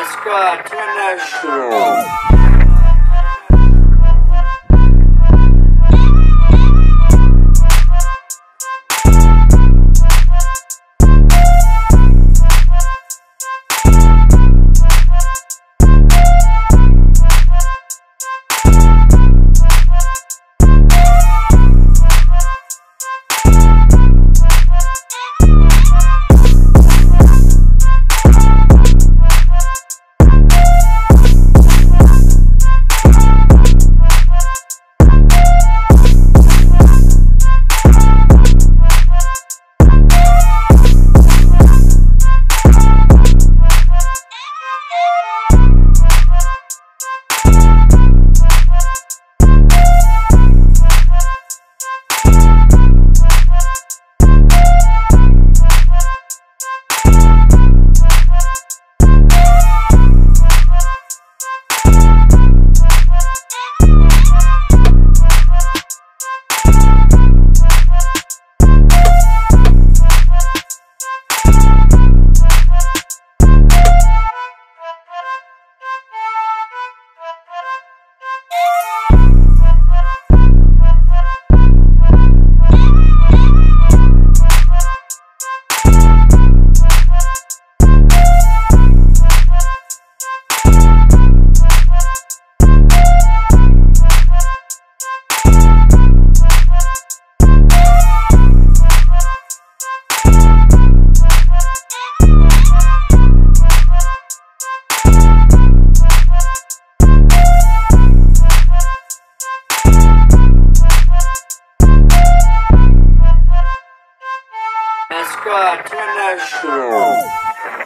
Mascot Alaska to